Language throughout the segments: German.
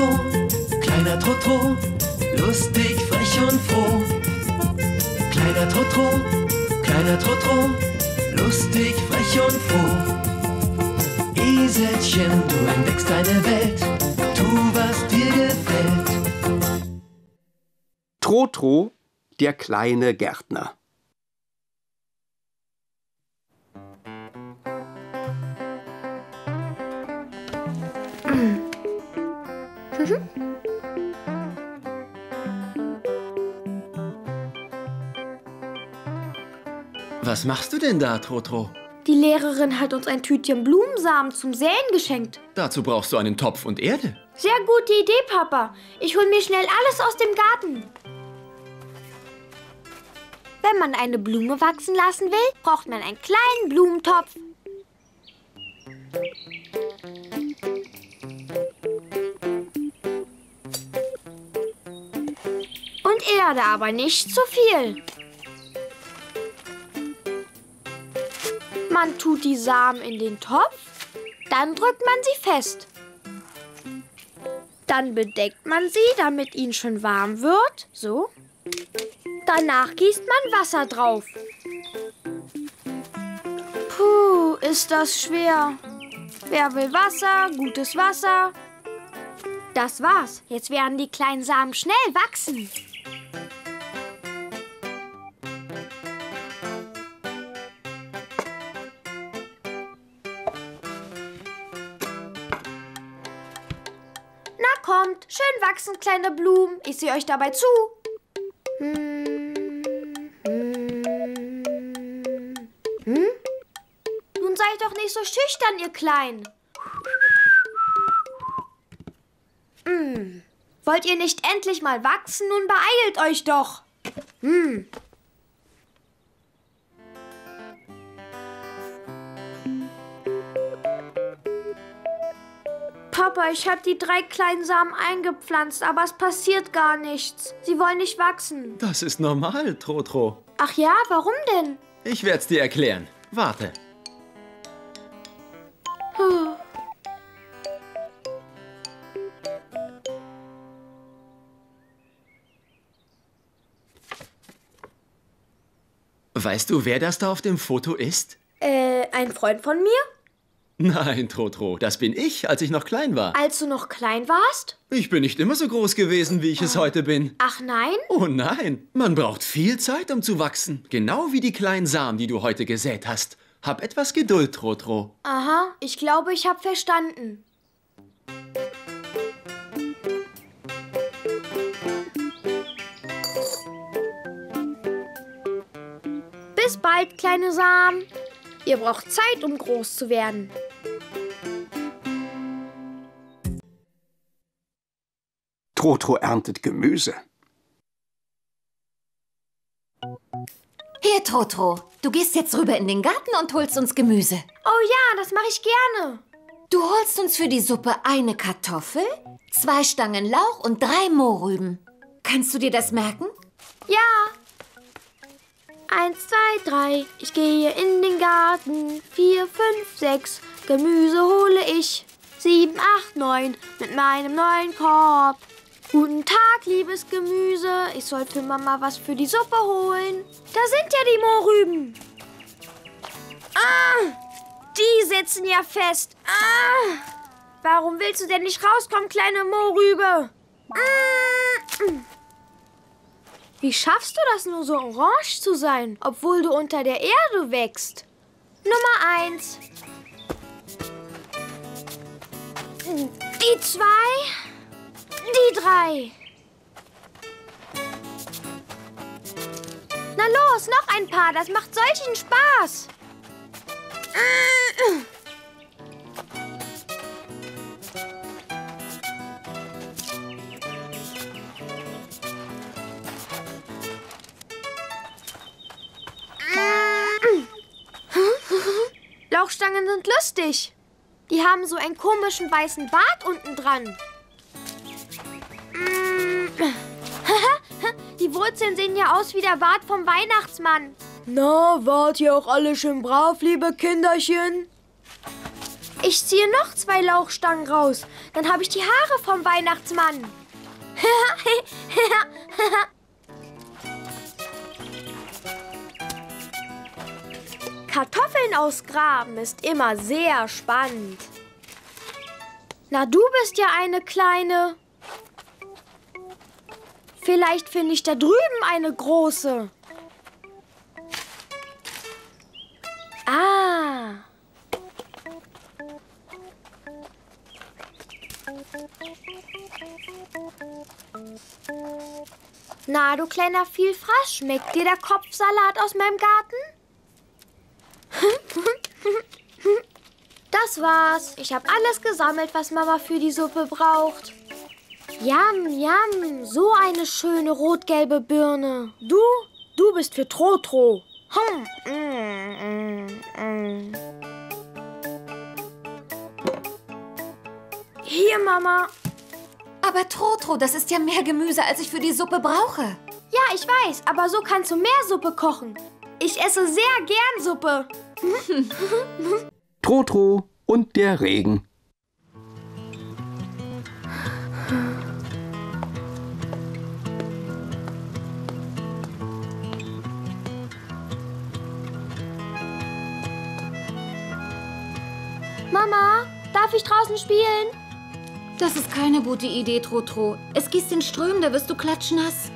Trotro, kleiner Trotro, lustig, frech und froh. Kleiner Trotro, kleiner Trotro, lustig, frech und froh. Eselchen, du entdeckst deine Welt, tu, was dir gefällt. Trotro, der kleine Gärtner. Was machst du denn da, Trotro? Die Lehrerin hat uns ein Tütchen Blumensamen zum Säen geschenkt. Dazu brauchst du einen Topf und Erde. Sehr gute Idee, Papa. Ich hol mir schnell alles aus dem Garten. Wenn man eine Blume wachsen lassen will, braucht man einen kleinen Blumentopf. Erde, aber nicht zu viel. Man tut die Samen in den Topf, dann drückt man sie fest. Dann bedeckt man sie, damit ihnen schon warm wird. So. Danach gießt man Wasser drauf. Puh, ist das schwer. Wer will Wasser? Gutes Wasser. Das war's. Jetzt werden die kleinen Samen schnell wachsen. Kommt, schön wachsen, kleine Blumen. Ich sehe euch dabei zu. Hm, hm, hm? Nun seid doch nicht so schüchtern, ihr Kleinen. Hm. Wollt ihr nicht endlich mal wachsen? Nun beeilt euch doch. Hm. Papa, ich habe die drei kleinen Samen eingepflanzt, aber es passiert gar nichts. Sie wollen nicht wachsen. Das ist normal, Trotro. Ach ja, warum denn? Ich werd's dir erklären. Warte. Puh. Weißt du, wer das da auf dem Foto ist? Äh, ein Freund von mir? Nein, Trotro, das bin ich, als ich noch klein war. Als du noch klein warst? Ich bin nicht immer so groß gewesen, wie ich es heute bin. Ach nein? Oh nein, man braucht viel Zeit, um zu wachsen. Genau wie die kleinen Samen, die du heute gesät hast. Hab etwas Geduld, Trotro. Aha, ich glaube, ich habe verstanden. Bis bald, kleine Samen. Ihr braucht Zeit, um groß zu werden. Trotro erntet Gemüse. Hier, Trotro. Du gehst jetzt rüber in den Garten und holst uns Gemüse. Oh ja, das mache ich gerne. Du holst uns für die Suppe eine Kartoffel, zwei Stangen Lauch und drei Mohrrüben. Kannst du dir das merken? Ja. Eins, zwei, drei. Ich gehe in den Garten. Vier, fünf, sechs. Gemüse hole ich. Sieben, acht, neun. Mit meinem neuen Korb. Guten Tag, liebes Gemüse. Ich soll für Mama was für die Suppe holen. Da sind ja die Mohrrüben. Ah, die sitzen ja fest. Ah, warum willst du denn nicht rauskommen, kleine Mohrrübe? Ah. Wie schaffst du das nur so orange zu sein, obwohl du unter der Erde wächst? Nummer eins. Die zwei. Die drei. Na los, noch ein paar. Das macht solchen Spaß. Lauchstangen sind lustig. Die haben so einen komischen weißen Bart unten dran. Die Wurzeln sehen ja aus wie der Bart vom Weihnachtsmann. Na, wart ihr auch alle schön brav, liebe Kinderchen? Ich ziehe noch zwei Lauchstangen raus. Dann habe ich die Haare vom Weihnachtsmann. Kartoffeln ausgraben ist immer sehr spannend. Na, du bist ja eine kleine. Vielleicht finde ich da drüben eine große. Ah. Na, du kleiner Vielfraß, schmeckt dir der Kopfsalat aus meinem Garten? Das war's. Ich habe alles gesammelt, was Mama für die Suppe braucht. Jam, jam, so eine schöne rot-gelbe Birne. Du, du bist für Trotro. Hm. Mm, mm, mm. Hier, Mama. Aber Trotro, das ist ja mehr Gemüse, als ich für die Suppe brauche. Ja, ich weiß, aber so kannst du mehr Suppe kochen. Ich esse sehr gern Suppe. Trotro und der Regen. Darf ich draußen spielen? Das ist keine gute Idee, Trotro. Es gießt den Ström, da wirst du klatschnass.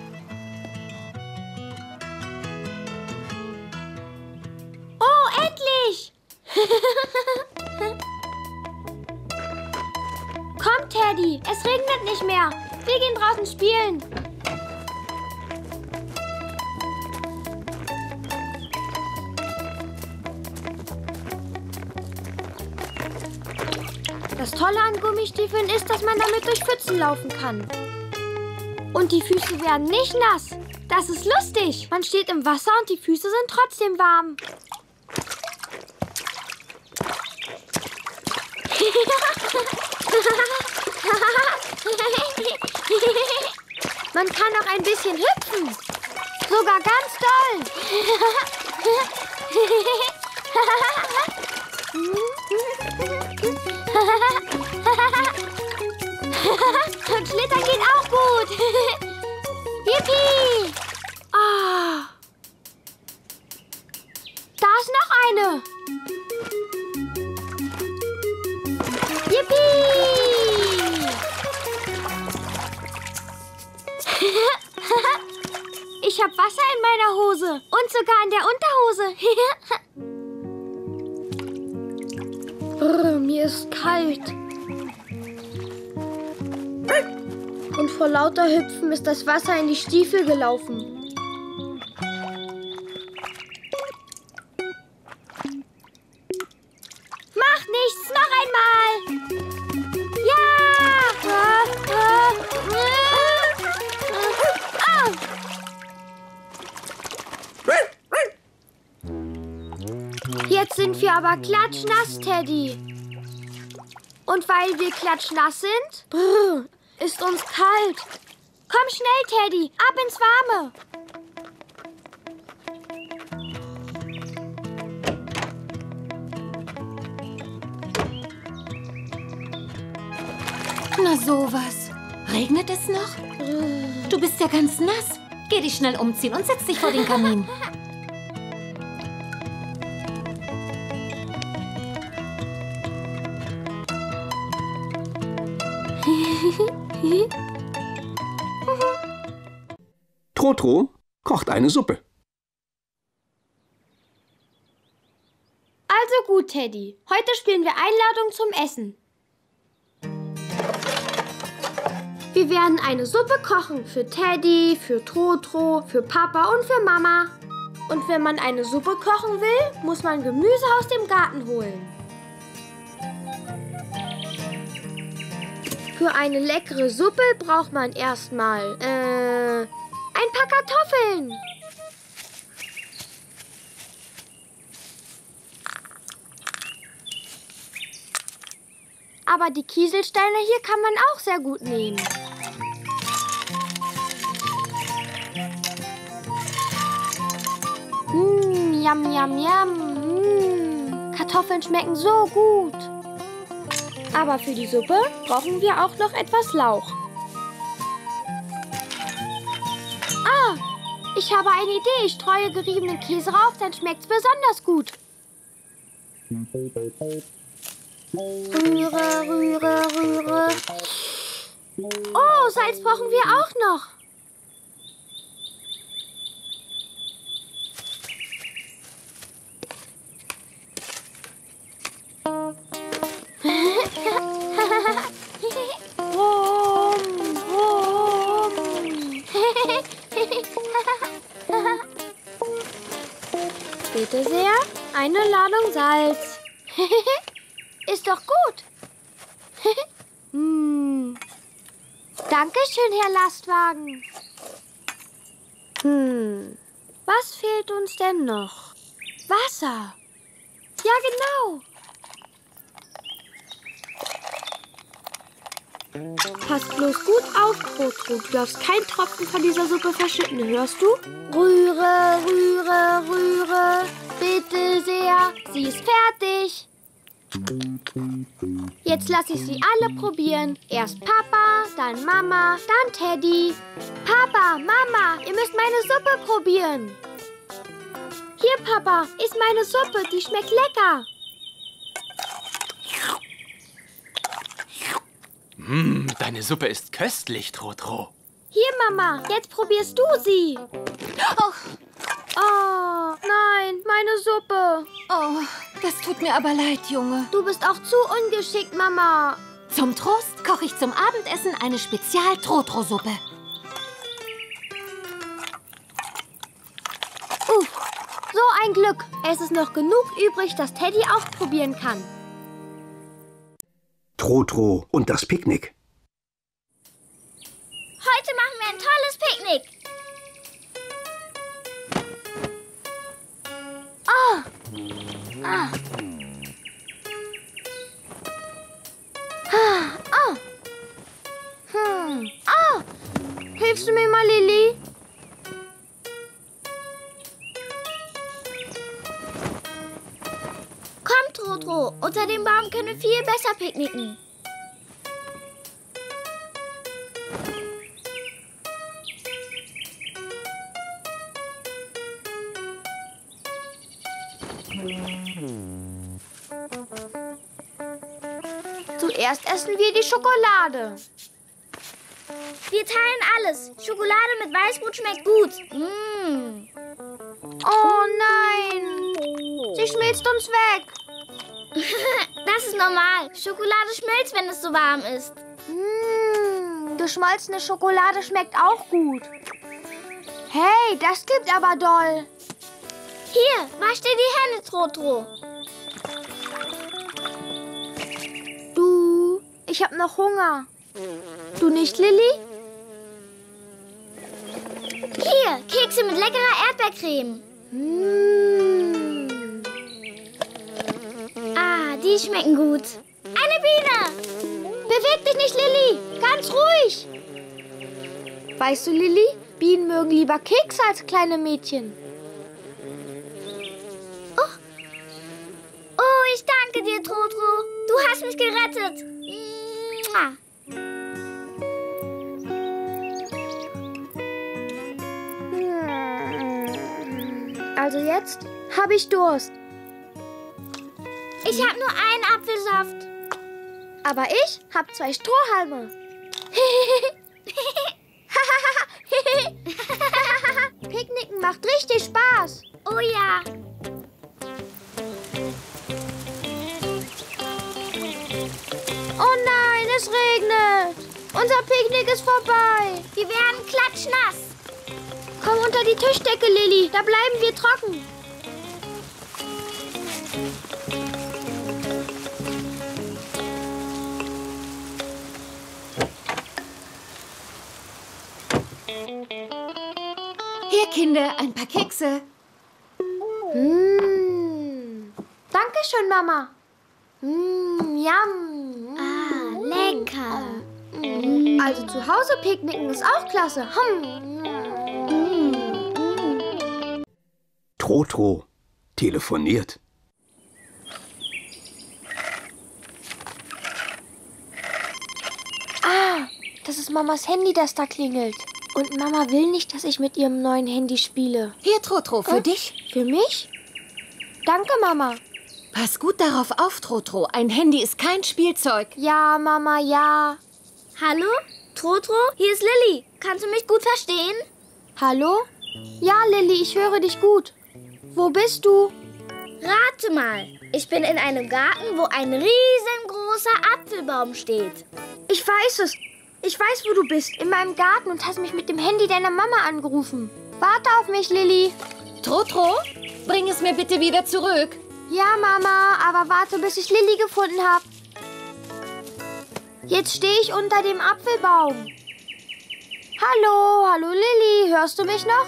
Gummistiefeln ist, dass man damit durch Pfützen laufen kann. Und die Füße werden nicht nass. Das ist lustig. Man steht im Wasser und die Füße sind trotzdem warm. Man kann auch ein bisschen hüpfen. Sogar ganz doll. Und Schlittern geht auch gut. Yippie! Ah. Da ist noch eine. Yippie! Ich habe Wasser in meiner Hose und sogar in der Unterhose. Brr, mir ist kalt. Und vor lauter Hüpfen ist das Wasser in die Stiefel gelaufen. Macht nichts, noch einmal. Ja! Jetzt sind wir aber klatschnass, Teddy. Und weil wir klatschnass sind, ist uns kalt. Komm schnell, Teddy, ab ins Warme. Na sowas. Regnet es noch? Du bist ja ganz nass. Geh dich schnell umziehen und setz dich vor den Kamin. Trotro kocht eine Suppe. Also gut, Teddy. Heute spielen wir Einladung zum Essen. Wir werden eine Suppe kochen für Teddy, für Trotro, für Papa und für Mama. Und wenn man eine Suppe kochen will, muss man Gemüse aus dem Garten holen. Für eine leckere Suppe braucht man erstmal äh, ein paar Kartoffeln. Aber die Kieselsteine hier kann man auch sehr gut nehmen. Mmh, yum, yum, yum. Mmh. Kartoffeln schmecken so gut. Aber für die Suppe brauchen wir auch noch etwas Lauch. Ah, ich habe eine Idee. Ich streue geriebenen Käse rauf, dann schmeckt's besonders gut. Rühre, rühre, rühre. Oh, Salz brauchen wir auch noch. Eine Ladung Salz. Ist doch gut. hm. Dankeschön, Herr Lastwagen. Hm. Was fehlt uns denn noch? Wasser. Ja, genau. Pass bloß gut auf, Trotro. Du darfst keinen Tropfen von dieser Suppe verschütten, hörst du? Rühre, rühre, rühre. Bitte sehr, sie ist fertig. Jetzt lasse ich sie alle probieren. Erst Papa, dann Mama, dann Teddy. Papa, Mama, ihr müsst meine Suppe probieren. Hier, Papa, ist meine Suppe. Die schmeckt lecker. Mmm, deine Suppe ist köstlich, Trotro. Hier, Mama, jetzt probierst du sie. Oh, nein, meine Suppe. Oh, das tut mir aber leid, Junge. Du bist auch zu ungeschickt, Mama. Zum Trost koche ich zum Abendessen eine Spezial-Trotro-Suppe. Uh, so ein Glück. Es ist noch genug übrig, dass Teddy auch probieren kann. Trotro und das Picknick. Heute machen wir ein tolles Picknick. Ah. Ah. Hm. Oh. Hilfst du mir mal, Lilly? Komm, Trotro. Unter dem Baum können wir viel besser picknicken. Zuerst essen wir die Schokolade. Wir teilen alles. Schokolade mit Weißbrot schmeckt gut. Mm. Oh nein. Sie schmilzt uns weg. das ist normal. Schokolade schmilzt, wenn es so warm ist. Mm, geschmolzene Schokolade schmeckt auch gut. Hey, das gibt aber doll. Hier, wasch dir die Hände, Trotro. Ich hab noch Hunger. Du nicht, Lilly? Hier, Kekse mit leckerer Erdbeercreme. Mm. Ah, die schmecken gut. Eine Biene! Beweg dich nicht, Lilly. Ganz ruhig. Weißt du, Lilly, Bienen mögen lieber Kekse als kleine Mädchen. Oh, oh ich danke dir, Trotro. Du hast mich gerettet. Mua. Also jetzt habe ich Durst. Ich habe nur einen Apfelsaft. Aber ich habe zwei Strohhalme. Picknicken macht richtig Spaß. Oh ja. Es regnet. Unser Picknick ist vorbei. Wir werden klatschnass. Komm unter die Tischdecke, Lilly. Da bleiben wir trocken. Hier, Kinder, ein paar Kekse. Mmh. Dankeschön, Mama. Mmh, yum. Ah, lecker. Also zu Hause picknicken ist auch klasse. Hm. Trotro telefoniert. Das ist Mamas Handy, das da klingelt. Und Mama will nicht, dass ich mit ihrem neuen Handy spiele. Hier, Trotro, für dich. Für mich? Danke, Mama. Pass gut darauf auf, Trotro. Ein Handy ist kein Spielzeug. Ja, Mama, ja. Hallo? Trotro? Hier ist Lilly. Kannst du mich gut verstehen? Hallo? Ja, Lilly, ich höre dich gut. Wo bist du? Rate mal. Ich bin in einem Garten, wo ein riesengroßer Apfelbaum steht. Ich weiß es. Ich weiß, wo du bist. In meinem Garten und hast mich mit dem Handy deiner Mama angerufen. Warte auf mich, Lilly. Trotro, bring es mir bitte wieder zurück. Ja, Mama, aber warte, bis ich Lilly gefunden habe. Jetzt stehe ich unter dem Apfelbaum. Hallo, hallo Lilly, hörst du mich noch?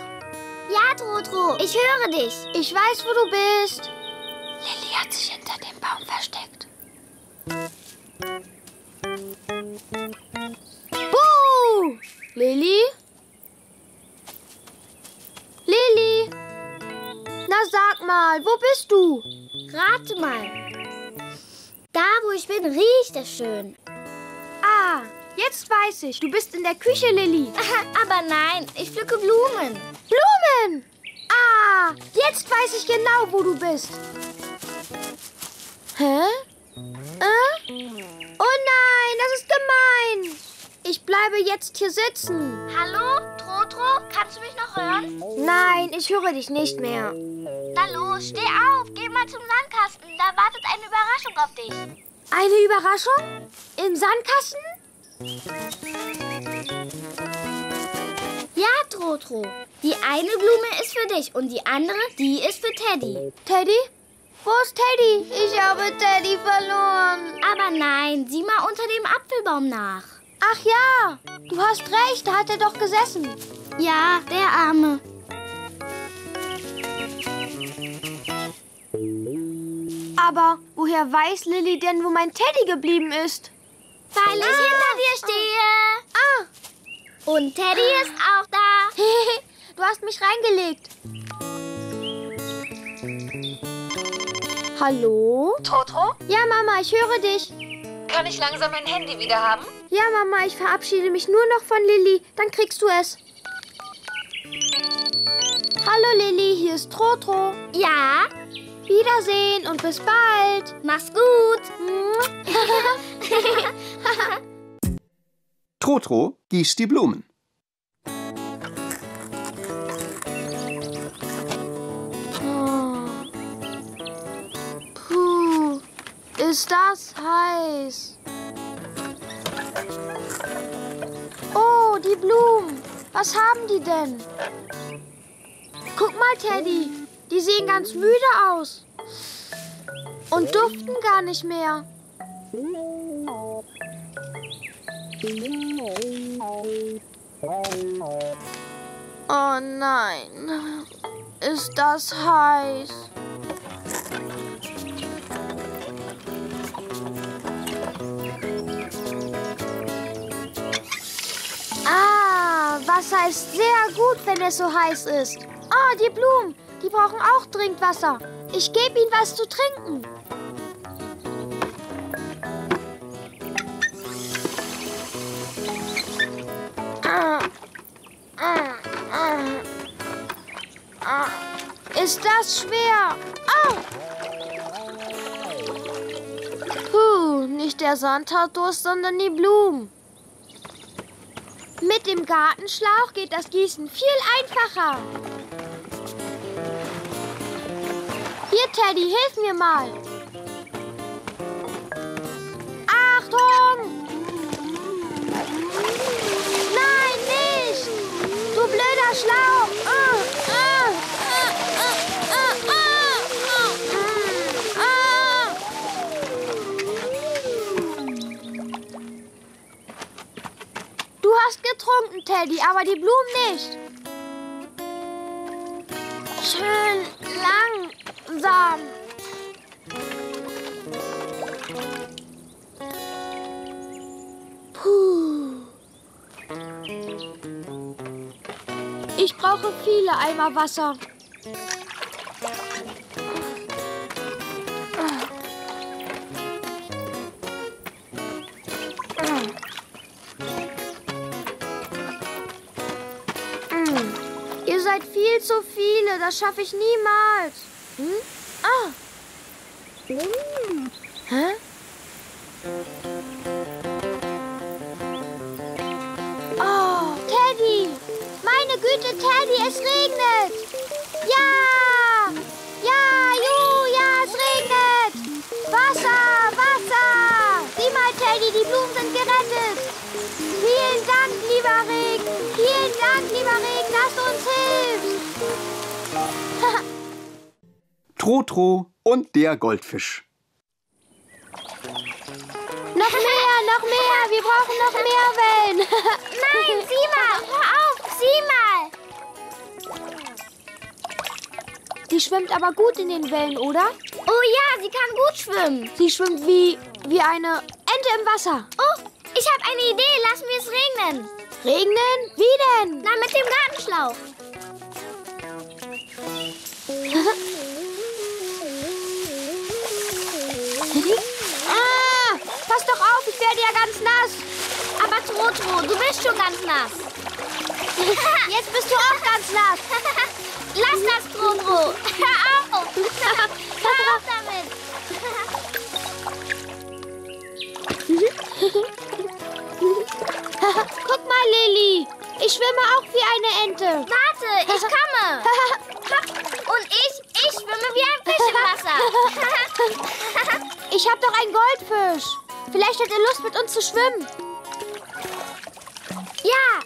Ja, Trotro, ich höre dich. Ich weiß, wo du bist. Lilly hat sich hinter dem Baum versteckt. Buh! Lilly? Lilly? Na sag mal, wo bist du? Rate mal. Da, wo ich bin, riecht es schön. Ah, jetzt weiß ich. Du bist in der Küche, Lilly. Aber nein, ich pflücke Blumen. Blumen! Ah, jetzt weiß ich genau, wo du bist. Hä? Äh? Oh nein, das ist gemein. Ich bleibe jetzt hier sitzen. Hallo, Trotro? Kannst du mich noch hören? Nein, ich höre dich nicht mehr. Na los, steh auf, geh mal zum Sandkasten. Da wartet eine Überraschung auf dich. Eine Überraschung? Im Sandkasten? Ja, Trotro. Die eine Blume ist für dich und die andere, die ist für Teddy. Teddy? Wo ist Teddy? Ich habe Teddy verloren. Aber nein, sieh mal unter dem Apfelbaum nach. Ach ja, du hast recht, da hat er doch gesessen. Ja, der Arme. Aber woher weiß Lilly denn, wo mein Teddy geblieben ist? Weil ich hinter dir stehe. Ah, Und Teddy ist auch da. du hast mich reingelegt. Hallo? Trotro, Ja, Mama, ich höre dich. Kann ich langsam mein Handy wieder haben? Ja, Mama, ich verabschiede mich nur noch von Lilly. Dann kriegst du es. Hallo Lilly, hier ist Trotro. Ja, Wiedersehen und bis bald. mach's gut. Trotro gießt die Blumen. Ist das heiß. Oh, die Blumen. Was haben die denn? Guck mal, Teddy. Die sehen ganz müde aus. Und duften gar nicht mehr. Oh nein. Ist das heiß? Wasser ist sehr gut, wenn es so heiß ist. Oh, die Blumen, die brauchen auch Trinkwasser. Ich gebe ihnen was zu trinken. Ist das schwer? Au! Puh, nicht der Sand hat Durst, sondern die Blumen. Mit dem Gartenschlauch geht das Gießen viel einfacher. Hier, Teddy, hilf mir mal. Achtung! Nein, nicht! Du blöder Schlauch! Teddy, aber die Blumen nicht. Schön langsam. Puh. Ich brauche viele Eimer Wasser. Das schaffe ich niemals. Hm? Ah. Hä? Trotro und der Goldfisch. Noch mehr, noch mehr! Wir brauchen noch mehr Wellen! Nein, sieh mal, hör auf, sieh mal. Sie schwimmt aber gut in den Wellen, oder? Oh ja, sie kann gut schwimmen. Sie schwimmt wie, wie eine Ente im Wasser. Oh, ich habe eine Idee, lassen wir es regnen. Regnen? Wie denn? Na, mit dem Gartenschlauch. pass doch auf, ich werde ja ganz nass. Aber Trotro, du bist schon ganz nass. Jetzt bist du auch ganz nass. Lass das, Trotro. Hör auf. Hör auf damit. Guck mal, Lilly. Ich schwimme auch wie eine Ente. Warte, ich komme. Und ich, ich schwimme wie ein Fisch im Wasser. Ich habe doch einen Goldfisch. Vielleicht hat er Lust, mit uns zu schwimmen. Ja,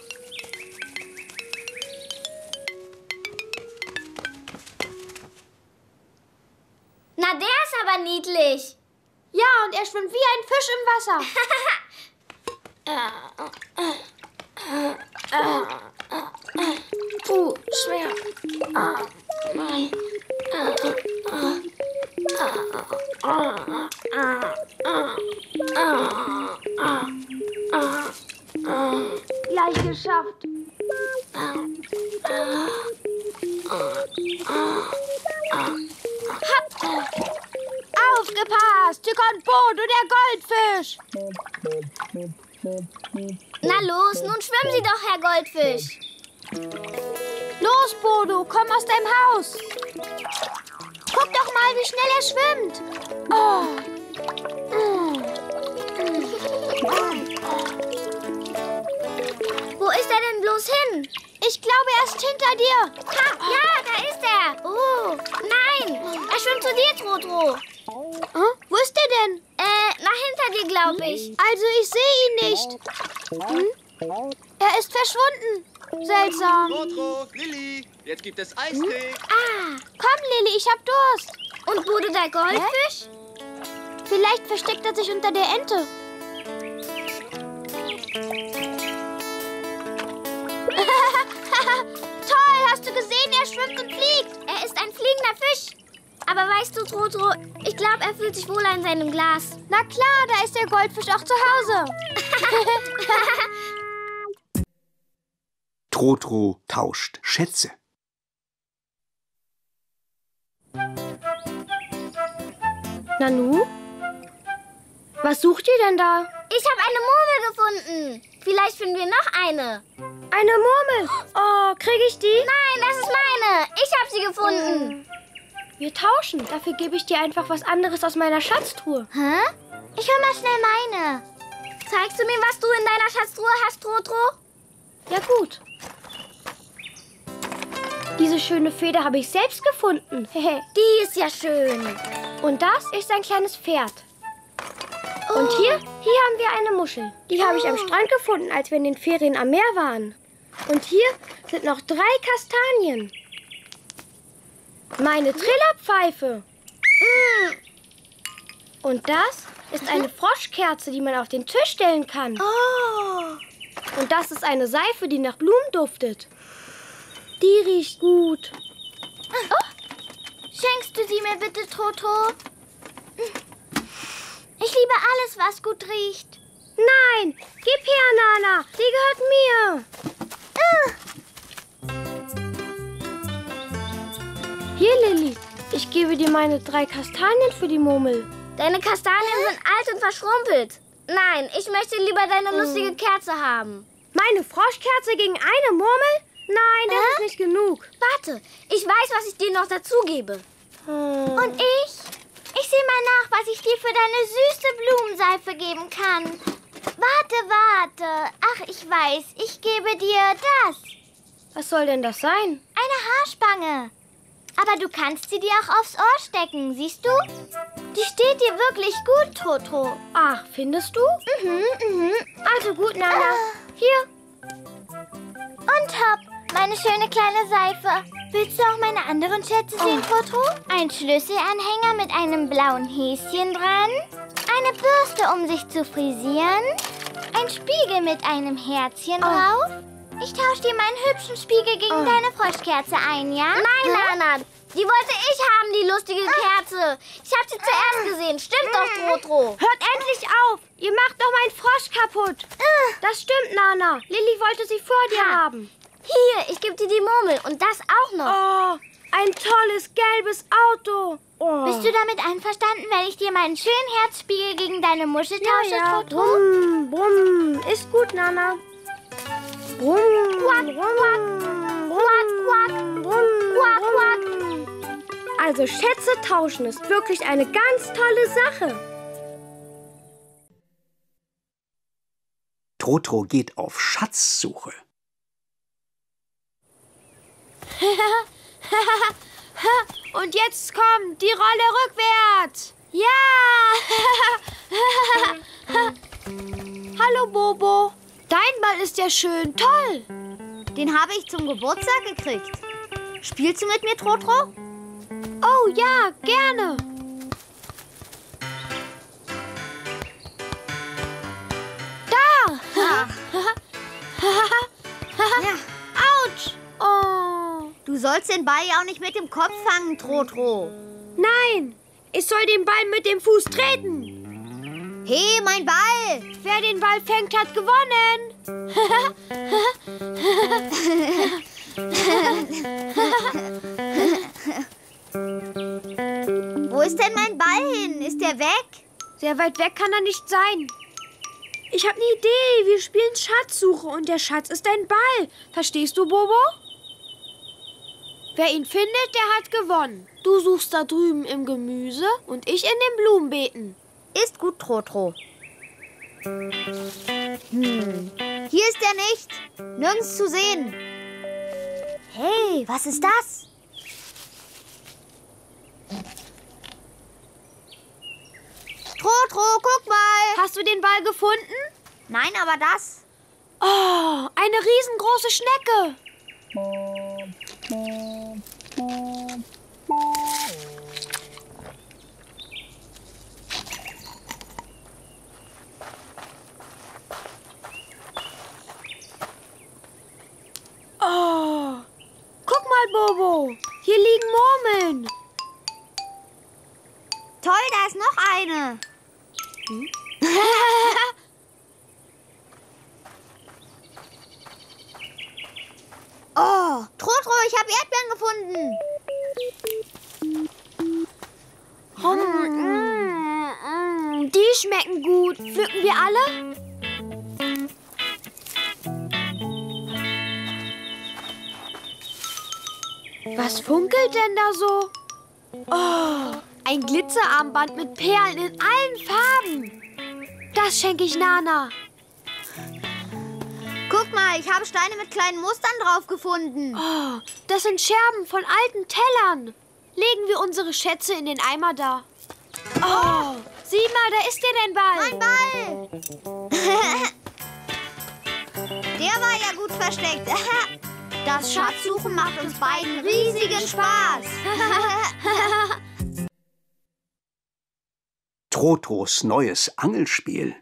na der ist aber niedlich. Ja, und er schwimmt wie ein Fisch im Wasser. Seltsam. Trotro, Lilly, jetzt gibt es Eistee. Ah, Komm, Lilly, ich hab Durst. und Bodo der Goldfisch? Vielleicht versteckt er sich unter der Ente. Toll, hast du gesehen? Er schwimmt und fliegt. Er ist ein fliegender Fisch. Aber weißt du, Trotro, ich glaube, er fühlt sich wohl in seinem Glas. Na klar, da ist der Goldfisch auch zu Hause. Trotro tauscht Schätze. Nanu? Was sucht ihr denn da? Ich habe eine Murmel gefunden. Vielleicht finden wir noch eine. Eine Murmel. Oh, kriege ich die? Nein, das ist meine. Ich habe sie gefunden. Wir tauschen. Dafür gebe ich dir einfach was anderes aus meiner Schatztruhe. Hä? Ich hol mal schnell meine. Zeigst du mir, was du in deiner Schatztruhe hast, Trotro? Ja, gut. Diese schöne Feder habe ich selbst gefunden. Die ist ja schön. Und das ist ein kleines Pferd. Und hier, hier haben wir eine Muschel. Die habe ich am Strand gefunden, als wir in den Ferien am Meer waren. Und hier sind noch drei Kastanien. Meine Trillerpfeife. Und das ist eine Froschkerze, die man auf den Tisch stellen kann. Oh. Und das ist eine Seife, die nach Blumen duftet. Die riecht gut. Schenkst du sie mir bitte, Toto? Ich liebe alles, was gut riecht. Nein, gib her, Nana. Die gehört mir. Hier, Lilly. Ich gebe dir meine drei Kastanien für die Murmel. Deine Kastanien sind alt und verschrumpelt. Nein, ich möchte lieber deine lustige Kerze haben. Meine Froschkerze gegen eine Murmel? Nein, das Hä? ist nicht genug. Warte, ich weiß, was ich dir noch dazu gebe. Und ich? Ich sehe mal nach, was ich dir für deine süße Blumenseife geben kann. Warte, warte. Ach, ich weiß, ich gebe dir das. Was soll denn das sein? Eine Haarspange. Aber du kannst sie dir auch aufs Ohr stecken, siehst du? Die steht dir wirklich gut, Trotro. Ach, findest du? Mhm, mhm. Also gut, Nana. Hier. Und hopp, meine schöne kleine Seife. Willst du auch meine anderen Schätze sehen, Trotro? Ein Schlüsselanhänger mit einem blauen Häschen dran. Eine Bürste, um sich zu frisieren. Ein Spiegel mit einem Herzchen drauf. Ich tausche dir meinen hübschen Spiegel gegen deine Froschkerze ein, ja? Nein, Nana, die wollte ich haben, die lustige Kerze. Ich habe sie zuerst gesehen. Stimmt doch, Trotro. Hört endlich auf! Ihr macht doch meinen Frosch kaputt. Das stimmt, Nana. Lilly wollte sie vor dir Ha. haben. Hier, ich gebe dir die Murmel und das auch noch. Oh, ein tolles gelbes Auto. Oh. Bist du damit einverstanden, wenn ich dir meinen schönen Herzspiegel gegen deine Muschel tausche, ja, ja. Trotro? Brumm, brumm. Ist gut, Nana. Brumm, Quack, quack, quack, quack, quack, quack. Also Schätze tauschen ist wirklich eine ganz tolle Sache. Trotro geht auf Schatzsuche. Und jetzt kommt die Rolle rückwärts. Ja! Hallo Bobo. Dein Ball ist ja schön toll. Den habe ich zum Geburtstag gekriegt. Spielst du mit mir, Trotro? Oh ja, gerne. Da! Ja. Autsch! Oh. Du sollst den Ball ja auch nicht mit dem Kopf fangen, Trotro. Nein, ich soll den Ball mit dem Fuß treten. Hey, mein Ball! Wer den Ball fängt, hat gewonnen. Wo ist denn mein Ball hin? Ist der weg? Sehr weit weg kann er nicht sein. Ich habe eine Idee. Wir spielen Schatzsuche und der Schatz ist ein Ball. Verstehst du, Bobo? Wer ihn findet, der hat gewonnen. Du suchst da drüben im Gemüse und ich in den Blumenbeeten. Ist gut, Trotro. Hm. Hier ist er nicht. Nirgends zu sehen. Hey, was ist das? Trotro, guck mal. Hast du den Ball gefunden? Nein, aber das. Oh, eine riesengroße Schnecke. Oh, guck mal, Bobo. Hier liegen Murmeln. Toll, da ist noch eine. oh, Trotro, ich habe Erdbeeren gefunden. Mm, mm, die schmecken gut. Pflücken wir alle? Was funkelt denn da so? Oh, ein Glitzerarmband mit Perlen in allen Farben. Das schenke ich Nana. Guck mal, ich habe Steine mit kleinen Mustern drauf gefunden. Oh, das sind Scherben von alten Tellern. Legen wir unsere Schätze in den Eimer da. Oh, sieh mal, da ist dir dein Ball. Mein Ball! Der war ja gut versteckt. Das Schatzsuchen macht uns beiden riesigen Spaß. Trotros neues Angelspiel.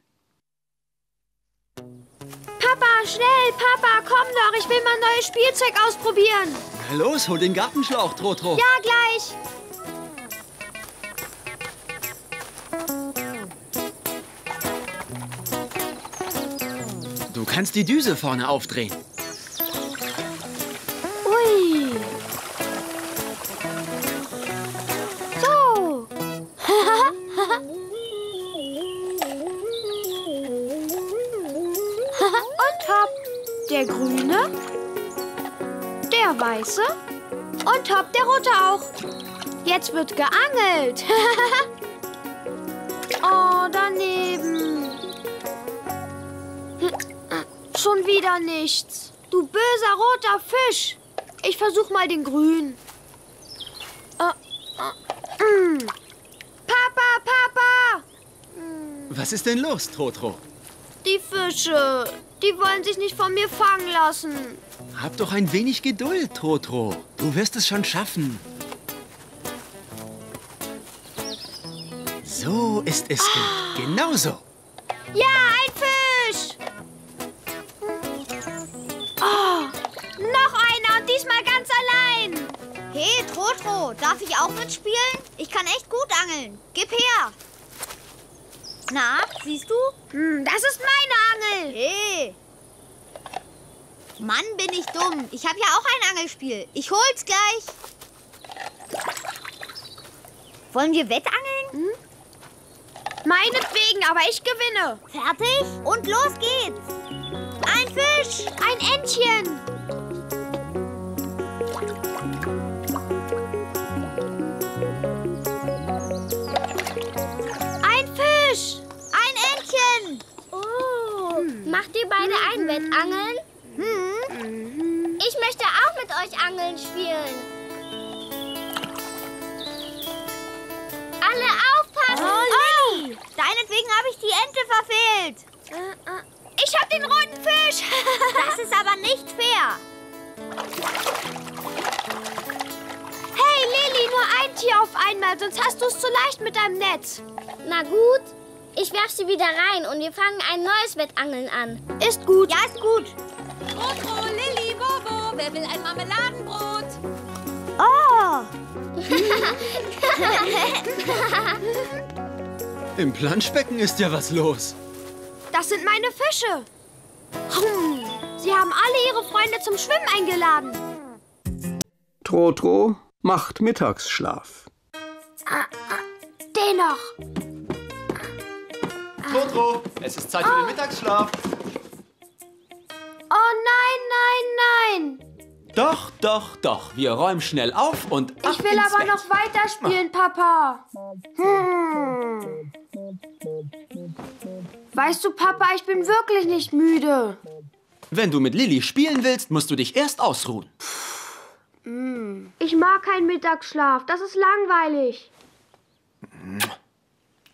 Doch. Ich will mal neues Spielzeug ausprobieren. Na los, hol den Gartenschlauch, Trotro. Ja, gleich. Du kannst die Düse vorne aufdrehen. Rote auch. Jetzt wird geangelt. oh, daneben. Schon wieder nichts. Du böser roter Fisch. Ich versuch mal den grünen. Äh, äh. Papa, Papa! Was ist denn los, Trotro? Die Fische, die wollen sich nicht von mir fangen lassen. Hab doch ein wenig Geduld, Trotro. Du wirst es schon schaffen. So ist es. Ge genau so. Ja, ein Fisch! Oh, noch einer und diesmal ganz allein. Hey, Trotro, darf ich auch mitspielen? Ich kann echt gut angeln. Gib her. Na, siehst du? Hm, das ist meine Angel. Hey. Mann, bin ich dumm. Ich habe ja auch ein Angelspiel. Ich hol's gleich. Wollen wir wettangeln? Hm? Meinetwegen, aber ich gewinne. Fertig? Und los geht's. Ein Fisch. Ein Entchen. Ein Fisch. Ein Entchen. Oh, macht ihr beide ein Wettangeln? Hm. Ich möchte auch mit euch Angeln spielen. Alle aufpassen! Oh, Lilly. Deinetwegen habe ich die Ente verfehlt. Ich hab den roten Fisch. Das ist aber nicht fair. Hey, Lilly, nur ein Tier auf einmal, sonst hast du es zu leicht mit deinem Netz. Na gut, ich werf sie wieder rein und wir fangen ein neues Wettangeln an. Ist gut. Ja, ist gut. Wer will ein Marmeladenbrot? Oh. Im Planschbecken ist ja was los. Das sind meine Fische. Hm, Sie haben alle ihre Freunde zum Schwimmen eingeladen. Trotro macht Mittagsschlaf. Den noch. Trotro, es ist Zeit für den Mittagsschlaf. Oh nein, nein, nein. Doch, doch, doch. Wir räumen schnell auf und ab Ich will ins aber Bett. noch weiterspielen, Papa. Hm. Weißt du, Papa, ich bin wirklich nicht müde. Wenn du mit Lilly spielen willst, musst du dich erst ausruhen. Ich mag keinen Mittagsschlaf. Das ist langweilig.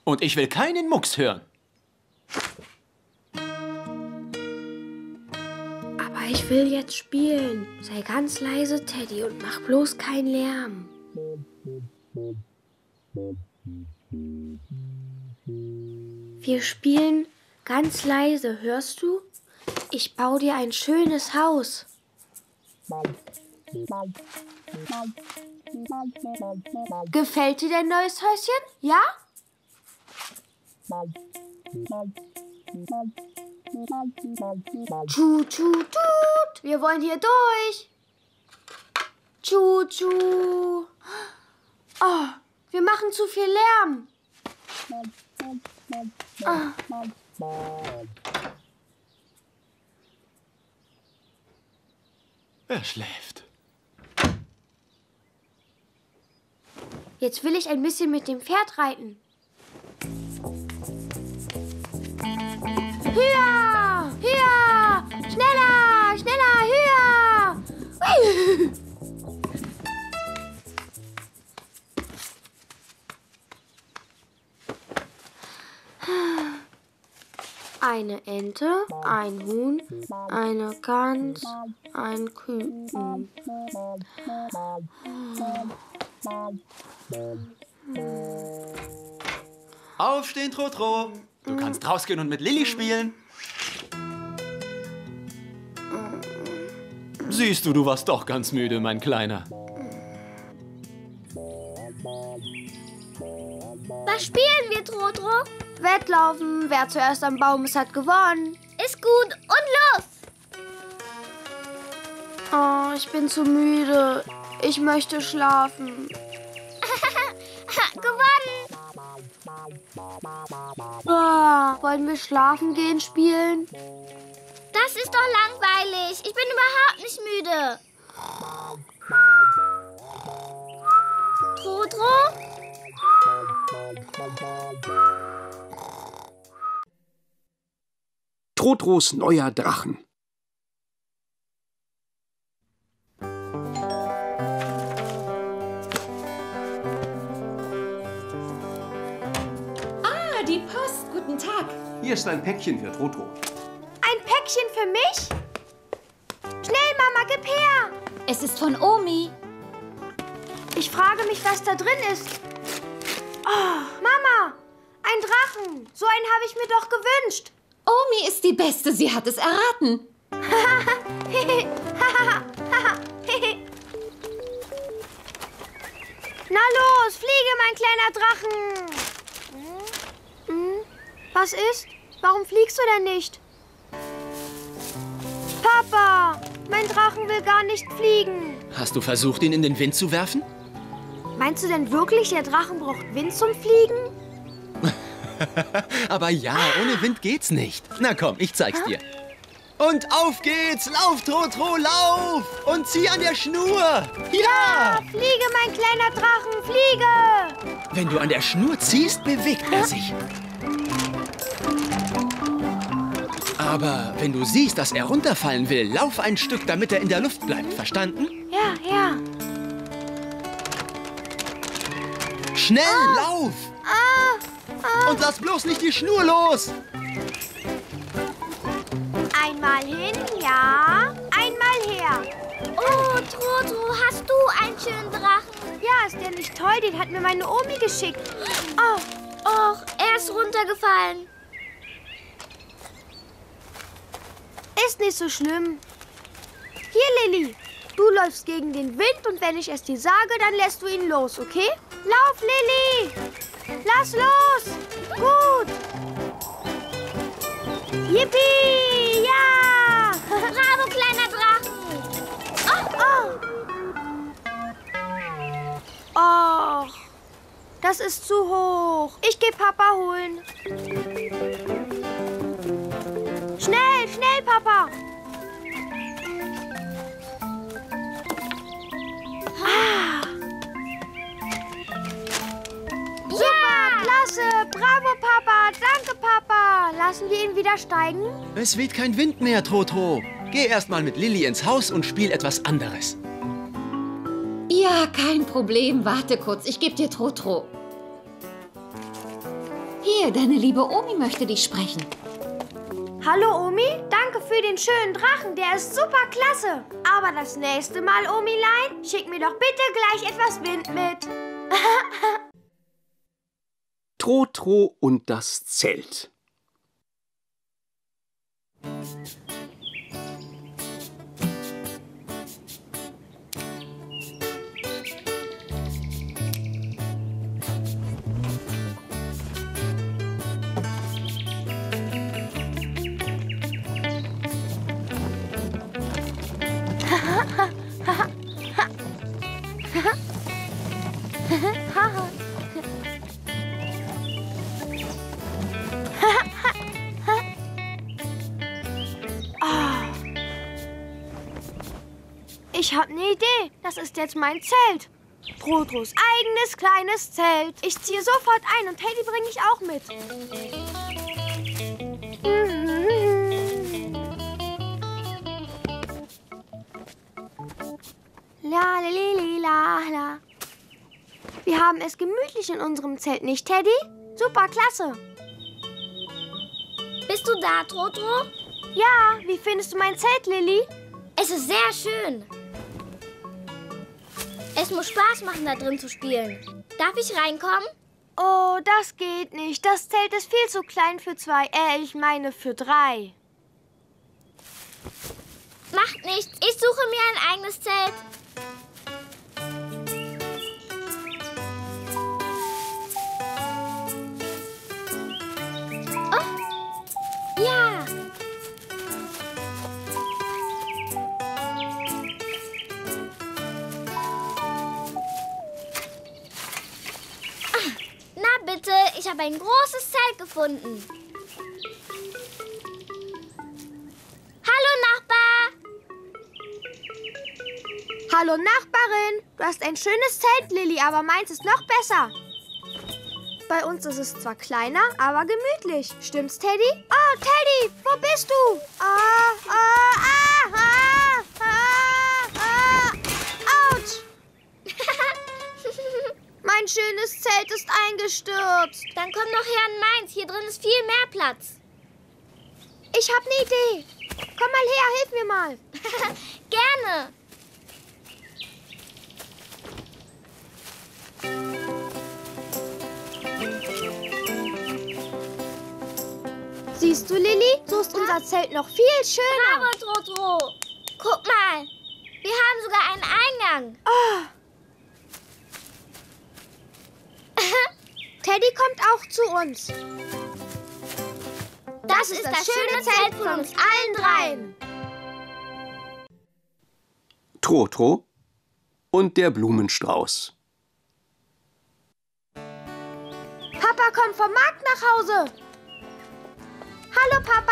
Und ich will keinen Mucks hören. Ich will jetzt spielen. Sei ganz leise, Teddy, und mach bloß keinen Lärm. Wir spielen ganz leise, hörst du? Ich baue dir ein schönes Haus. Gefällt dir dein neues Häuschen? Ja? Tschu, tschu, tut. Wir wollen hier durch. Tschu, tschu. Oh, wir machen zu viel Lärm. Er schläft. Jetzt will ich ein bisschen mit dem Pferd reiten. Höher! Eine Ente, ein Huhn, eine Gans, ein Küken. Aufstehen, Trotro. Du kannst rausgehen und mit Lilly spielen. Siehst du, du warst doch ganz müde, mein Kleiner. Was spielen wir, Trotro? Wettlaufen, wer zuerst am Baum ist, hat gewonnen. Ist gut und los! Oh, ich bin zu müde. Ich möchte schlafen. Gewonnen! Ah, wollen wir schlafen gehen spielen? ist doch langweilig. Ich bin überhaupt nicht müde. Trotro? Trotros neuer Drachen. Ah, die Post. Guten Tag. Hier ist ein Päckchen für Trotro. Päckchen für mich? Schnell, Mama, gib her! Es ist von Omi. Ich frage mich, was da drin ist. Oh, Mama, ein Drachen. So einen habe ich mir doch gewünscht. Omi ist die Beste. Sie hat es erraten. Na los, fliege, mein kleiner Drachen. Hm? Was ist? Warum fliegst du denn nicht? Papa, mein Drachen will gar nicht fliegen. Hast du versucht, ihn in den Wind zu werfen? Meinst du denn wirklich, der Drachen braucht Wind zum Fliegen? Aber ja, ohne Wind geht's nicht. Na komm, ich zeig's dir. Und auf geht's! Lauf, Trotro, lauf! Und zieh an der Schnur! Ja! Fliege, mein kleiner Drachen, fliege! Wenn du an der Schnur ziehst, bewegt er sich. Aber wenn du siehst, dass er runterfallen will, lauf ein Stück, damit er in der Luft bleibt. Verstanden? Ja, ja. Schnell, lauf! Und lass bloß nicht die Schnur los! Einmal hin, ja. Einmal her. Oh, Trotro, hast du einen schönen Drachen? Ja, ist der nicht toll? Den hat mir meine Omi geschickt. Oh, och, er ist runtergefallen. Ist nicht so schlimm. Hier, Lilly. Du läufst gegen den Wind und wenn ich es dir sage, dann lässt du ihn los, okay? Lauf, Lilly! Lass los! Gut! Yippie! Ja! Bravo, kleiner Drachen. Och, das ist zu hoch. Ich geh Papa holen. Schnell, schnell, Papa! Super, klasse! Bravo, Papa! Danke, Papa! Lassen wir ihn wieder steigen? Es weht kein Wind mehr, Trotro. Geh erst mal mit Lilly ins Haus und spiel etwas anderes. Ja, kein Problem. Warte kurz. Ich gebe dir Trotro. Hier, deine liebe Omi möchte dich sprechen. Hallo, Omi. Danke für den schönen Drachen. Der ist super klasse. Aber das nächste Mal, Omilein, schick mir doch bitte gleich etwas Wind mit. Trotro und das Zelt. Ich habe eine Idee. Das ist jetzt mein Zelt. Trotros eigenes kleines Zelt. Ich ziehe sofort ein und Teddy bringe ich auch mit. La, li, li, la, la. Wir haben es gemütlich in unserem Zelt, nicht, Teddy? Super, klasse. Bist du da, Trotro? Ja, wie findest du mein Zelt, Lilly? Es ist sehr schön. Es muss Spaß machen, da drin zu spielen. Darf ich reinkommen? Oh, das geht nicht. Das Zelt ist viel zu klein für zwei. Äh, ich meine für drei. Macht nichts. Ich suche mir ein eigenes Zelt. Ja. Ah, Na bitte, ich habe ein großes Zelt gefunden. Hallo Nachbar. Hallo Nachbarin, du hast ein schönes Zelt, Lilly, aber meins ist noch besser. Bei uns ist es zwar kleiner, aber gemütlich. Stimmt's, Teddy? Oh, Teddy, wo bist du? Ah, ah, ah, ah, ah, ah. Autsch! mein schönes Zelt ist eingestürzt. Dann komm noch her an meins. Hier drin ist viel mehr Platz. Ich hab eine Idee. Komm mal her, hilf mir mal. Gerne. Siehst du, Lilly? So ist unser Zelt noch viel schöner. Bravo, Trotro. Guck mal. Wir haben sogar einen Eingang. Ah. Teddy kommt auch zu uns. Das, ist das, schöne Zelt von uns allen dreien. Trotro und der Blumenstrauß. Papa kommt vom Markt nach Hause. Hallo, Papa.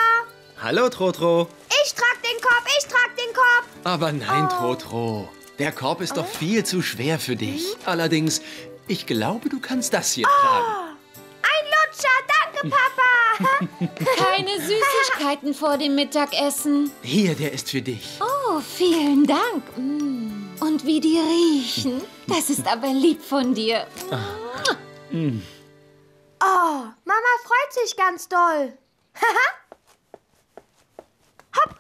Hallo, Trotro. Ich trag den Korb, ich trag den Korb. Aber nein, Trotro. Der Korb ist doch viel zu schwer für dich. Allerdings, ich glaube, du kannst das hier tragen. Ein Lutscher, danke, Papa. Keine Süßigkeiten vor dem Mittagessen. Hier, der ist für dich. Oh, vielen Dank. Mm. Und wie die riechen. Das ist aber lieb von dir. Oh, Mama freut sich ganz doll. Hopp.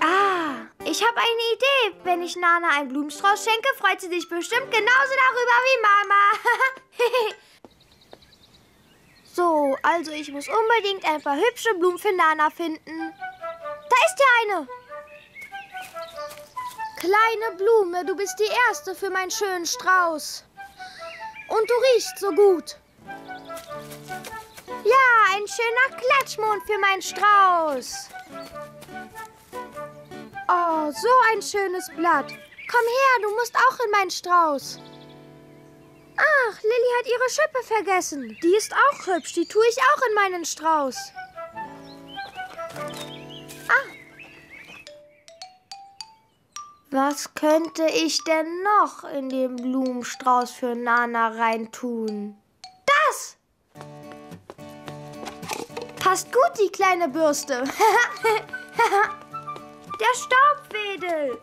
Ah, ich habe eine Idee. Wenn ich Nana einen Blumenstrauß schenke, freut sie sich bestimmt genauso darüber wie Mama. so, also ich muss unbedingt ein paar hübsche Blumen für Nana finden. Da ist ja eine. Kleine Blume, du bist die erste für meinen schönen Strauß. Und du riechst so gut. Ja, ein schöner Klatschmond für meinen Strauß. Oh, so ein schönes Blatt. Komm her, du musst auch in meinen Strauß. Ach, Lilly hat ihre Schippe vergessen. Die ist auch hübsch. Die tue ich auch in meinen Strauß. Ah. Was könnte ich denn noch in den Blumenstrauß für Nana reintun? Passt gut, die kleine Bürste. Der Staubwedel.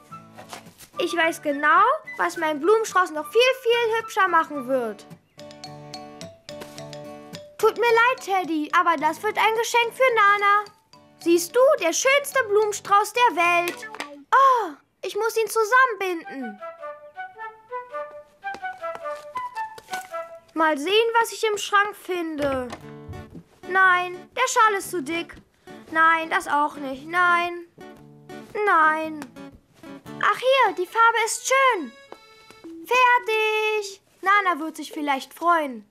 Ich weiß genau, was mein Blumenstrauß noch viel, viel hübscher machen wird. Tut mir leid, Teddy, aber das wird ein Geschenk für Nana. Siehst du, der schönste Blumenstrauß der Welt. Oh, ich muss ihn zusammenbinden. Mal sehen, was ich im Schrank finde. Nein, der Schal ist zu dick. Nein, das auch nicht. Nein. Nein. Ach hier, die Farbe ist schön. Fertig. Nana wird sich vielleicht freuen.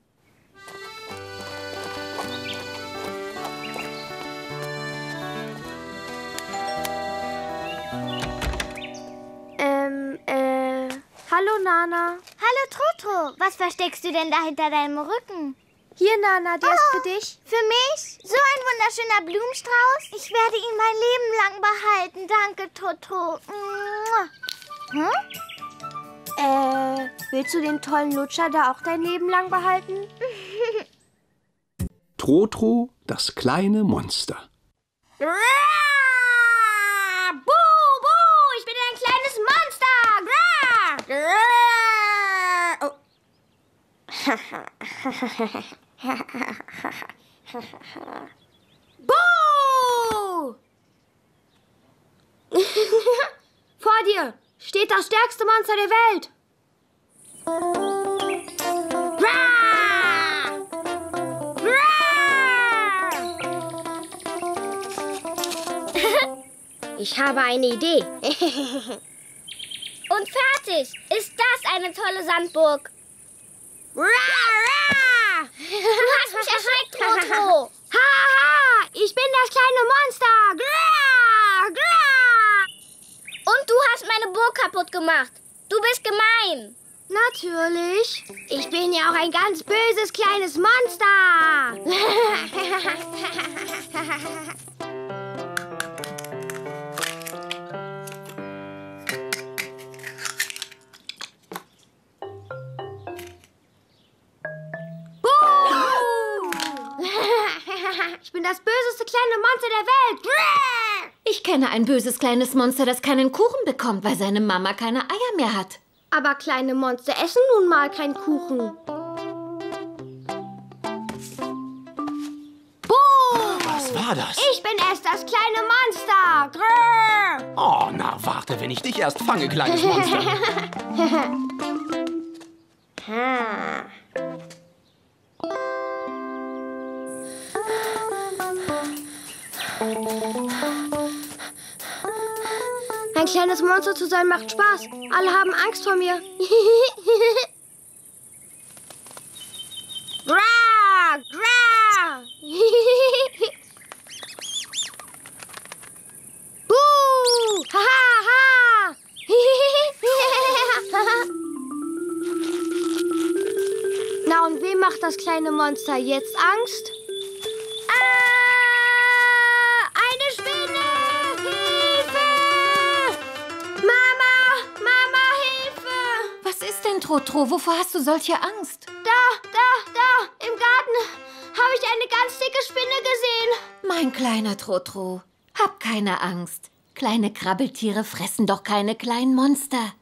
Ähm, äh, hallo Nana. Hallo, Trotro. Was versteckst du denn da hinter deinem Rücken? Hier, Nana, der ist für dich. Für mich? So ein wunderschöner Blumenstrauß. Ich werde ihn mein Leben lang behalten. Danke, Toto. Hm? Äh, willst du den tollen Lutscher da auch dein Leben lang behalten? Trotro, das kleine Monster. Buh, buh, ich bin ein kleines Monster. Oh. Buh! Vor dir steht das stärkste Monster der Welt. Ich habe eine Idee. Und fertig. Ist das eine tolle Sandburg? Raa, raa! Du hast mich erschreckt, Trotro. Haha, ich bin das kleine Monster. Gra, gra. Und du hast meine Burg kaputt gemacht. Du bist gemein. Natürlich. Ich bin ja auch ein ganz böses kleines Monster. ich bin das böseste kleine Monster der Welt. Ich kenne ein böses kleines Monster, das keinen Kuchen bekommt, weil seine Mama keine Eier mehr hat. Aber kleine Monster essen nun mal keinen Kuchen. Boom! Was war das? Ich bin erst das kleine Monster. Grrr! Oh, na warte, wenn ich dich erst fange, kleines Monster. Ein kleines Monster zu sein macht Spaß. Alle haben Angst vor mir. Gra, gra. Buh, ha, ha, ha. Na und wem macht das kleine Monster jetzt Angst? Trotro? Wovor hast du solche Angst? Da, da, da, im Garten habe ich eine ganz dicke Spinne gesehen. Mein kleiner Trotro, hab keine Angst. Kleine Krabbeltiere fressen doch keine kleinen Monster.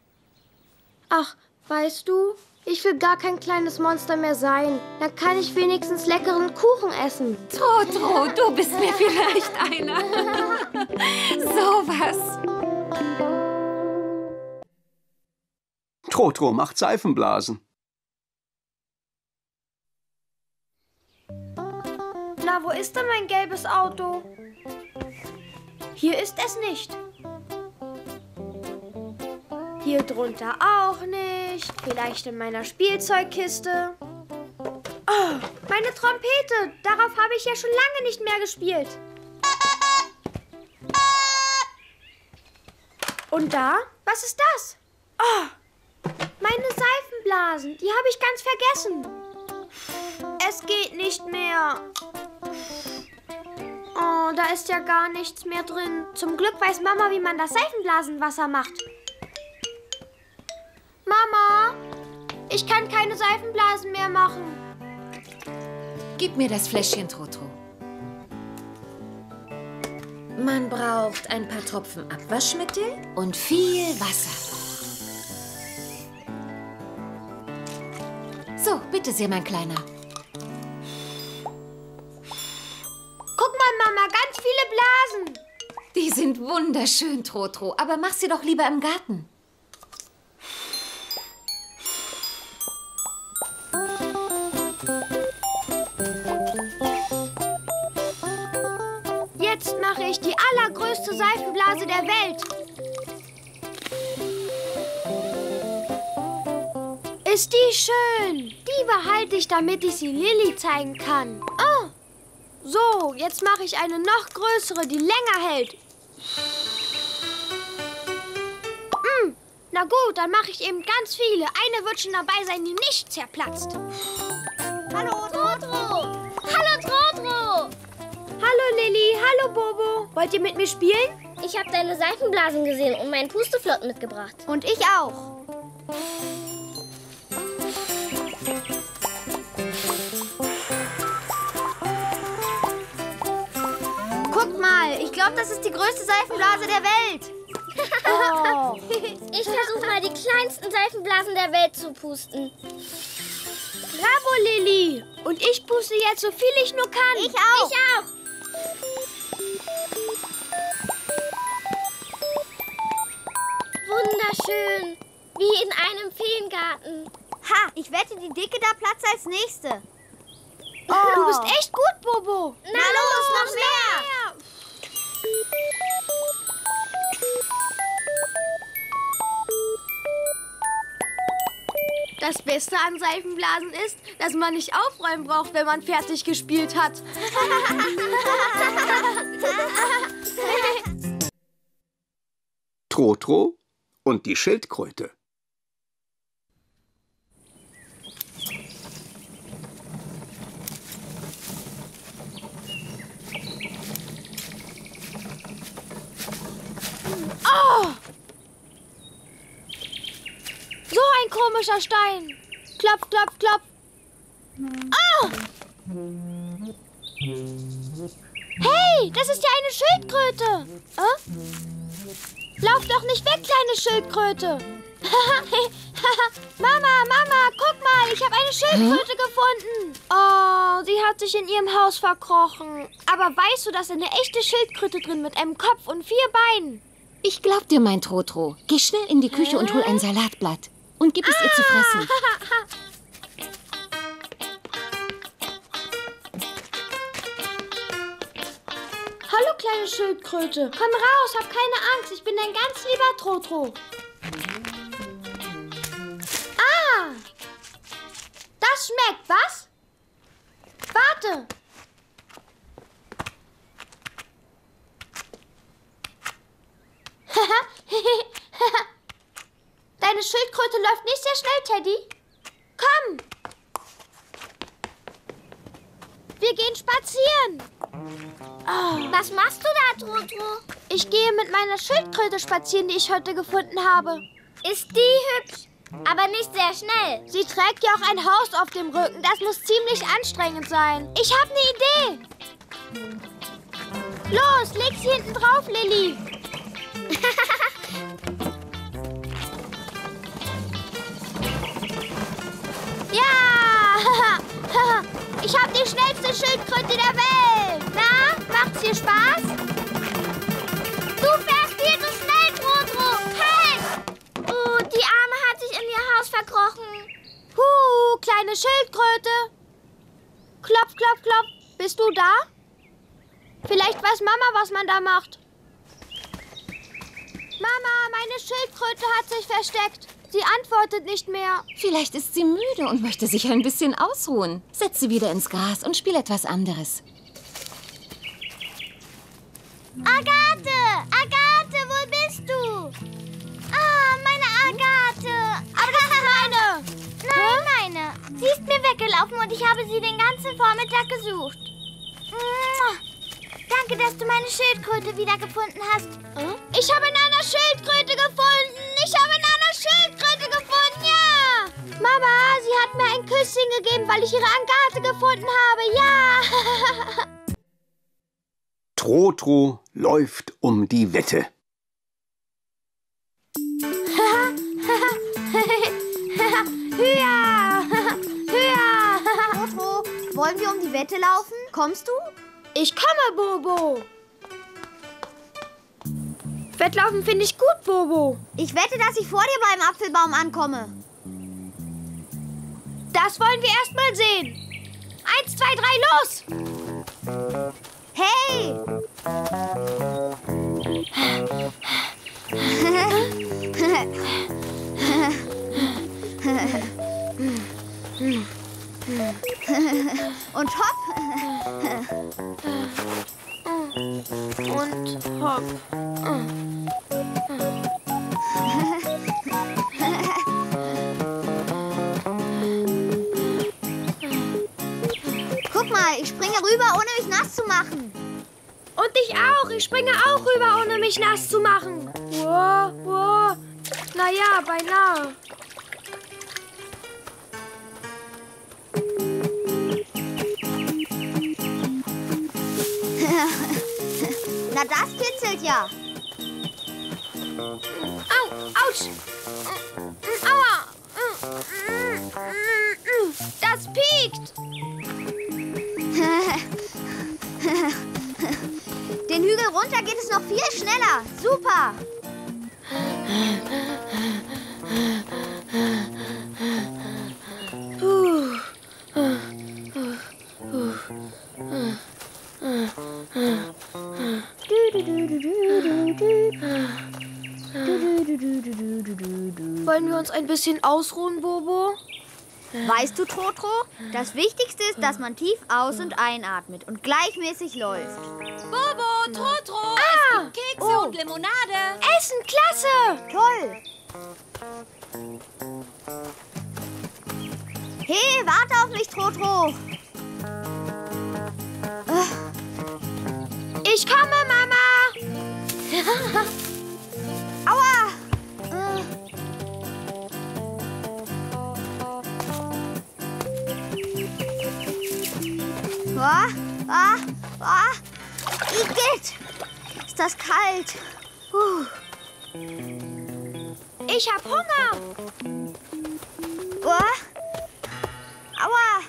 Ach, weißt du, ich will gar kein kleines Monster mehr sein. Dann kann ich wenigstens leckeren Kuchen essen. Trotro, du bist mir vielleicht einer. Sowas. Trotro macht Seifenblasen. Na, wo ist denn mein gelbes Auto? Hier ist es nicht. Hier drunter auch nicht. Vielleicht in meiner Spielzeugkiste. Oh, meine Trompete. Darauf habe ich ja schon lange nicht mehr gespielt. Und da? Was ist das? Oh, meine Seifenblasen. Die habe ich ganz vergessen. Es geht nicht mehr. Oh, da ist ja gar nichts mehr drin. Zum Glück weiß Mama, wie man das Seifenblasenwasser macht. Mama, ich kann keine Seifenblasen mehr machen. Gib mir das Fläschchen, Trotro. Man braucht ein paar Tropfen Abwaschmittel und viel Wasser. So, bitte sehr, mein Kleiner. Guck mal, Mama, ganz viele Blasen. Die sind wunderschön, Trotro, aber mach sie doch lieber im Garten. Behalte ich, damit ich sie Lilly zeigen kann. Oh, so, jetzt mache ich eine noch größere, die länger hält. Hm, na gut, dann mache ich eben ganz viele. Eine wird schon dabei sein, die nicht zerplatzt. Hallo, Trotro! Hallo, Trotro! Hallo Lilly, hallo Bobo. Wollt ihr mit mir spielen? Ich habe deine Seifenblasen gesehen und meinen Pusteflott mitgebracht. Und ich auch. Glaube, das ist die größte Seifenblase der Welt. Oh. Ich versuche mal die kleinsten Seifenblasen der Welt zu pusten. Bravo, Lilly. Und ich puste jetzt so viel ich nur kann. Ich auch. Ich auch. Wunderschön. Wie in einem Feengarten. Ha, ich wette, die Dicke da platzt als nächste. Du bist echt gut, Bobo. Na, los, noch mehr. Das Beste an Seifenblasen ist, dass man nicht aufräumen braucht, wenn man fertig gespielt hat. Trotro und die Schildkröte. So ein komischer Stein. Klopf, klopf, klopf. Ah! Hey, das ist ja eine Schildkröte. Äh? Lauf doch nicht weg, kleine Schildkröte. Mama, Mama, guck mal, ich habe eine Schildkröte gefunden. Oh, sie hat sich in ihrem Haus verkrochen. Aber weißt du, da ist eine echte Schildkröte drin mit einem Kopf und vier Beinen. Ich glaub dir, mein Trotro. Geh schnell in die Küche und hol ein Salatblatt. Und gib es ihr zu fressen. Hallo, kleine Schildkröte. Komm raus, hab keine Angst. Ich bin dein ganz lieber Trotro. Ah! Das schmeckt, was? Warte. Deine Schildkröte läuft nicht sehr schnell, Teddy. Komm. Wir gehen spazieren. Was machst du da, Trotro? Ich gehe mit meiner Schildkröte spazieren, die ich heute gefunden habe. Ist die hübsch, aber nicht sehr schnell. Sie trägt ja auch ein Haus auf dem Rücken. Das muss ziemlich anstrengend sein. Ich habe eine Idee. Los, leg sie hinten drauf, Lilly. Ich habe die schnellste Schildkröte der Welt. Na, macht's dir Spaß? Du fährst viel zu schnell, Trotro. Hey! Oh, die Arme hat sich in ihr Haus verkrochen. Huh, kleine Schildkröte. Klopf, klopf, klopf. Bist du da? Vielleicht weiß Mama, was man da macht. Mama, meine Schildkröte hat sich versteckt. Sie antwortet nicht mehr. Vielleicht ist sie müde und möchte sich ein bisschen ausruhen. Setz sie wieder ins Gras und spiel etwas anderes. Agathe! Agathe, wo bist du? Ah, meine Agathe. Aber das ist meine. Nein, meine. Sie ist mir weggelaufen und ich habe sie den ganzen Vormittag gesucht. Mua. Danke, dass du meine Schildkröte wiedergefunden hast. Ich habe Nana Schildkröte gefunden. Ich habe Nana Schildkröte gefunden, ja. Mama, sie hat mir ein Küsschen gegeben, weil ich ihre Agathe gefunden habe, ja. Trotro läuft um die Wette. Hüa! Hüa! Trotro, wollen wir um die Wette laufen? Kommst du? Ich komme, Bobo. Wettlaufen finde ich gut, Bobo. Ich wette, dass ich vor dir beim Apfelbaum ankomme. Das wollen wir erst mal sehen. Eins, zwei, drei, los! Hey! Ich springe bisschen ausruhen, Bobo? Weißt du, Trotro, das Wichtigste ist, dass man tief aus- und einatmet und gleichmäßig läuft. Bobo, Trotro, Ah! es gibt Kekse Oh. und Limonade. Essen, klasse! Toll. Hey, warte auf mich, Trotro. Ich komme, Mama! Boah, Ah, ah. Igitt. Ist das kalt. Puh. Ich hab Hunger. Oh. Aua.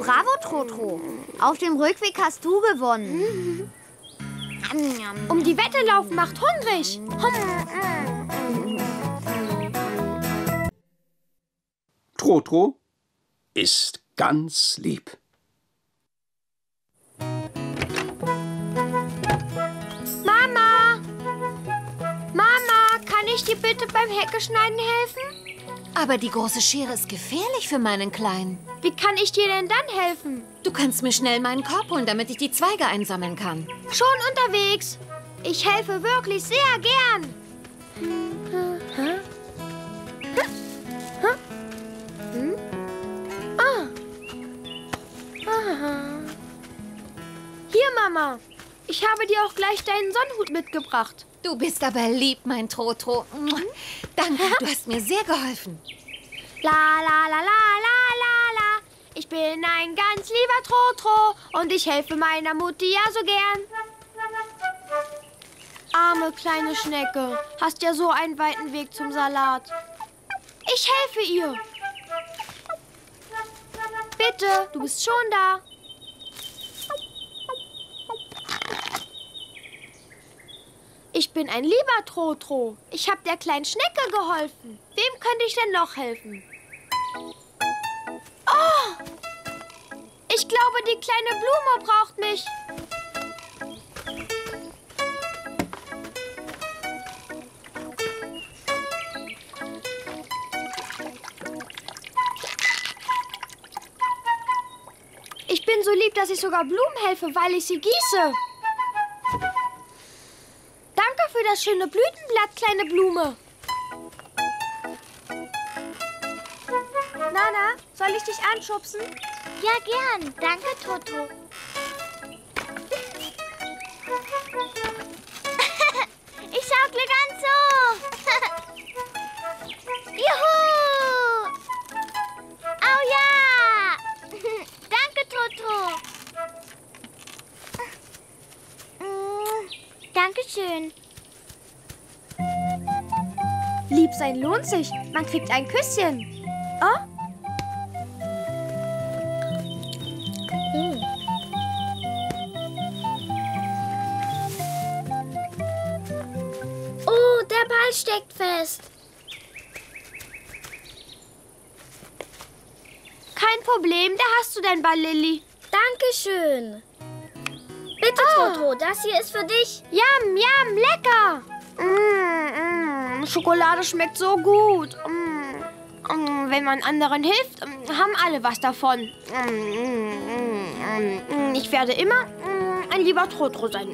Bravo, Trotro. Auf dem Rückweg hast du gewonnen. Um die Wette laufen macht hungrig. Trotro ist ganz lieb. Mama! Mama, kann ich dir bitte beim Heckeschneiden helfen? Aber die große Schere ist gefährlich für meinen Kleinen. Wie kann ich dir denn dann helfen? Du kannst mir schnell meinen Korb holen, damit ich die Zweige einsammeln kann. Schon unterwegs. Ich helfe wirklich sehr gern. Hm? Hier, Mama. Ich habe dir auch gleich deinen Sonnenhut mitgebracht. Du bist aber lieb, mein Trotro. Danke, du hast mir sehr geholfen. La la la la la la la. Ich bin ein ganz lieber Trotro und ich helfe meiner Mutti ja so gern. Arme kleine Schnecke, hast ja so einen weiten Weg zum Salat. Ich helfe ihr. Bitte, du bist schon da. Ich bin ein lieber Trotro. Ich habe der kleinen Schnecke geholfen. Wem könnte ich denn noch helfen? Oh! Ich glaube, die kleine Blume braucht mich. Dass ich sogar Blumen helfe, weil ich sie gieße. Danke für das schöne Blütenblatt, kleine Blume. Nana, soll ich dich anschubsen? Ja, gern. Danke, Toto. Lohnt sich. Man kriegt ein Küsschen. Oh? Oh, der Ball steckt fest. Kein Problem, da hast du dein Ball, Lilly. Dankeschön. Bitte, Toto, das hier ist für dich. Yam, yam, lecker. Schokolade schmeckt so gut. Mm, mm, wenn man anderen hilft, mm, haben alle was davon. Ich werde immer mm, ein lieber Trotro sein.